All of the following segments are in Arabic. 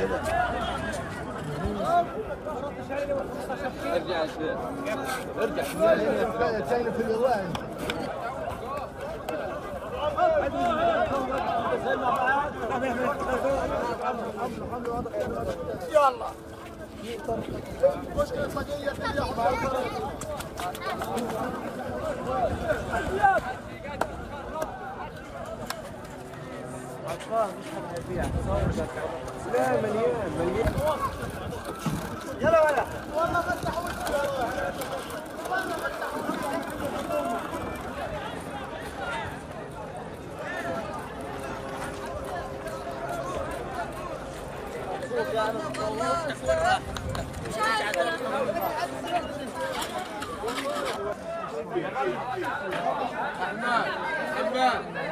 حيوسعوا ارجع ارجع يلا. مشكلة صقية لا مليان مليان يلا ولا والله حمام حمام أنا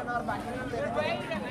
أنا ماليش